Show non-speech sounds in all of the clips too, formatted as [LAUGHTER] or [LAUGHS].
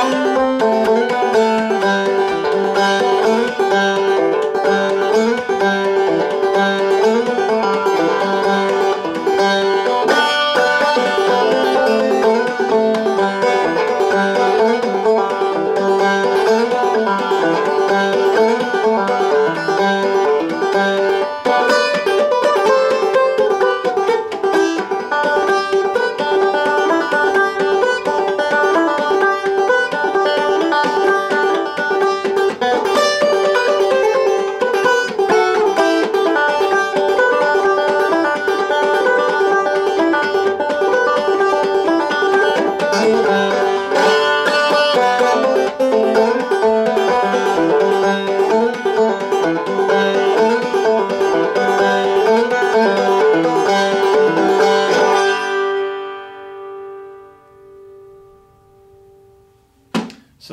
So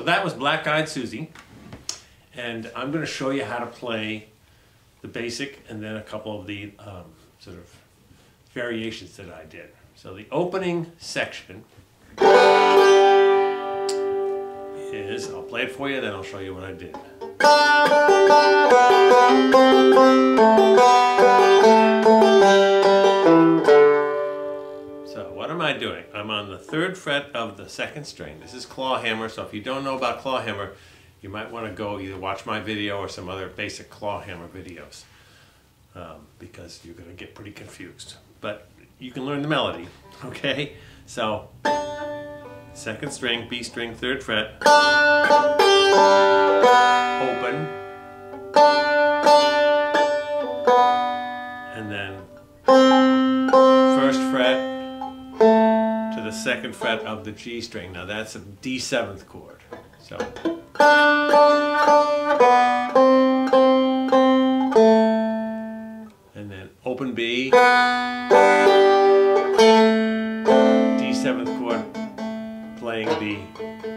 that was Black Eyed Susie. And I'm going to show you how to play the basic and then a couple of the um, sort of variations that I did. So the opening section is, I'll play it for you, then I'll show you what I did. I'm on the third fret of the second string. This is claw hammer, so if you don't know about claw hammer, you might want to go either watch my video or some other basic claw hammer videos um, because you're going to get pretty confused. But you can learn the melody, [LAUGHS] okay? So, second string, B string, third fret, open, and then second fret of the G string. Now that's a D seventh chord. So. And then open B, D seventh chord, playing the,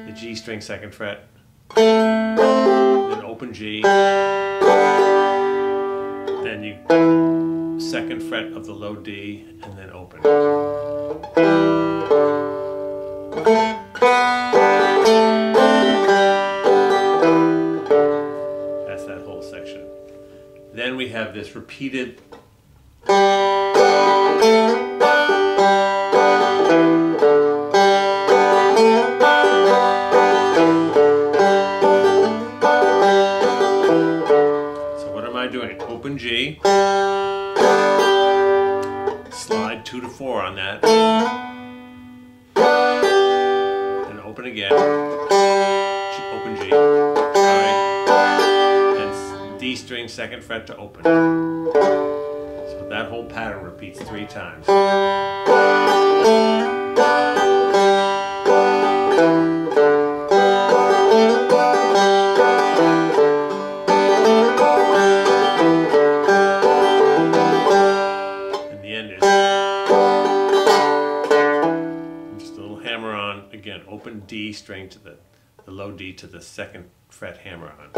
the G string second fret, then open G, then you second fret of the low D, and then open. Then we have this repeated So what am I doing? Open G, slide two to four on that, and open again, open G, string second fret to open. So that whole pattern repeats three times. And the end is just a little hammer on again. Open D string to the low D to the second fret hammer on.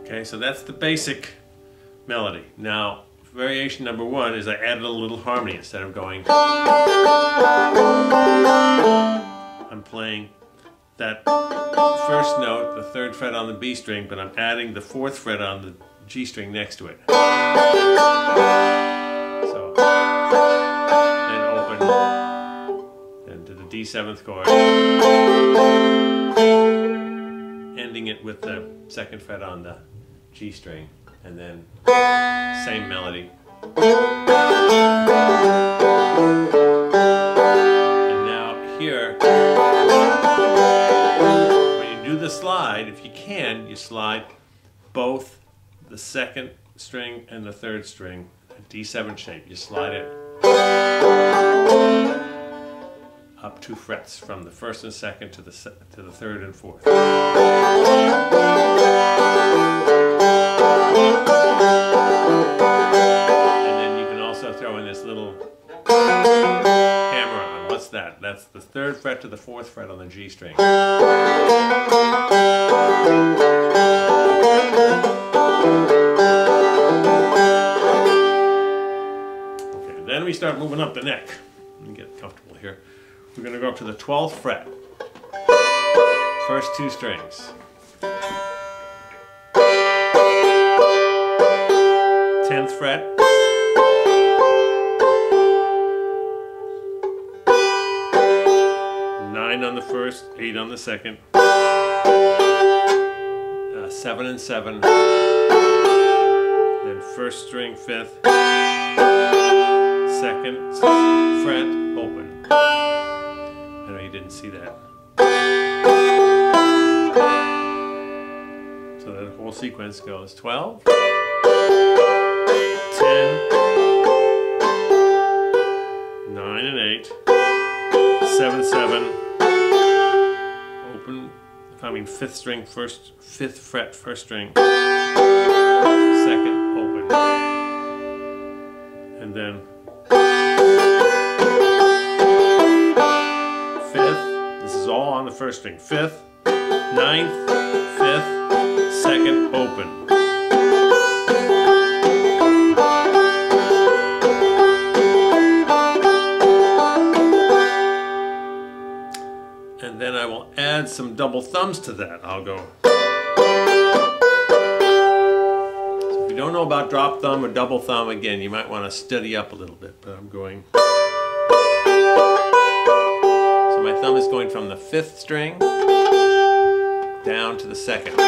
Okay, so that's the basic melody. Now, variation number one is I added a little harmony instead of going. I'm playing that first note, the third fret on the B string, but I'm adding the fourth fret on the G string next to it. Seventh chord, ending it with the second fret on the G string, and then same melody. And now here, when you do the slide, if you can, you slide both the second string and the third string, a D7 shape. You slide it up two frets from the first and second to the to the third and fourth. And then you can also throw in this little hammer on. What's that? That's the third fret to the fourth fret on the G string. Okay, then we we start moving up the neck. Let me get comfortable here. We're going to go up to the 12th fret. First two strings. 10th fret. Nine on the first, eight on the second. Uh, seven and seven. Then first string, fifth. Second fret, open. You didn't see that. So that whole sequence goes 12, 10, 9 and 8, 7, 7, open, I mean fifth string, first, fifth fret, first string, second, open, and then fifth, this is all on the first string, fifth, ninth, fifth, second, open. And then I will add some double thumbs to that. I'll go. So if you don't know about drop thumb or double thumb, again, you might want to study up a little bit, but I'm going. My thumb is going from the fifth string down to the second.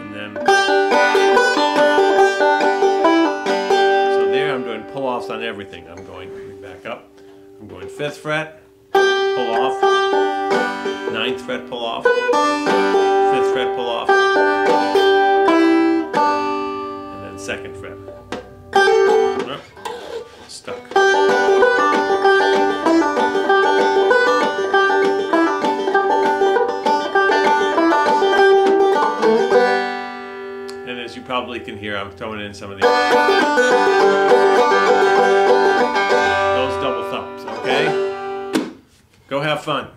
And then, so there I'm doing pull offs on everything. I'm going back up. I'm going fifth fret, pull off, ninth fret, pull off, probably can hear, I'm throwing in some of the those double thumbs, okay? Go have fun.